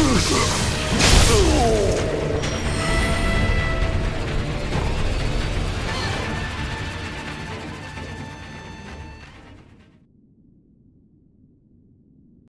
Oh!